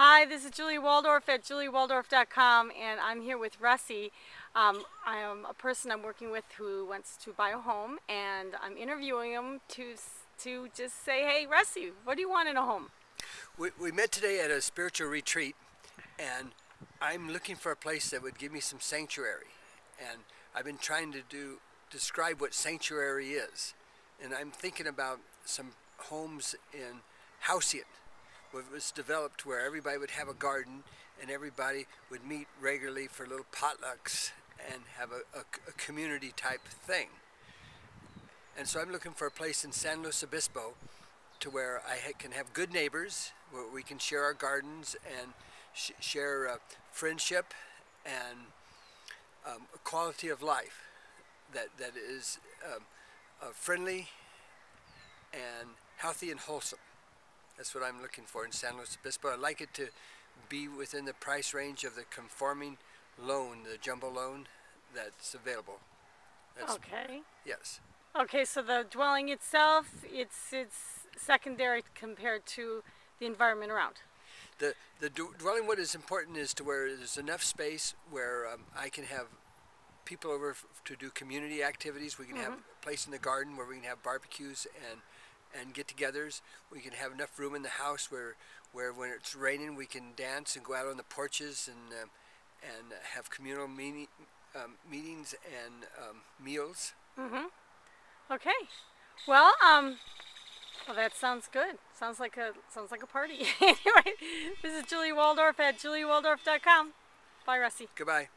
Hi, this is Julie Waldorf at juliewaldorf.com, and I'm here with Rusty. Um, I am a person I'm working with who wants to buy a home, and I'm interviewing him to to just say, hey, Rusty, what do you want in a home? We, we met today at a spiritual retreat, and I'm looking for a place that would give me some sanctuary. And I've been trying to do describe what sanctuary is, and I'm thinking about some homes in Halcyon was developed where everybody would have a garden and everybody would meet regularly for little potlucks and have a, a, a community type thing. And so I'm looking for a place in San Luis Obispo to where I ha can have good neighbors, where we can share our gardens and sh share uh, friendship and um, a quality of life that, that is um, uh, friendly and healthy and wholesome. That's what I'm looking for in San Luis Obispo. I'd like it to be within the price range of the conforming loan, the jumbo loan that's available. That's, okay. Yes. Okay, so the dwelling itself, it's it's secondary compared to the environment around. The the dwelling, what is important is to where there's enough space where um, I can have people over to do community activities. We can mm -hmm. have mm-hmm. a place in the garden where we can have barbecues and and get-togethers. We can have enough room in the house where, where when it's raining, we can dance and go out on the porches and um, and have communal meeting, um, meetings and um, meals. Mhm. Okay. Well, um, well, that sounds good. Sounds like a sounds like a party. anyway, this is Julie Waldorf at juliewaldorf.com. Bye, Rusty. Goodbye.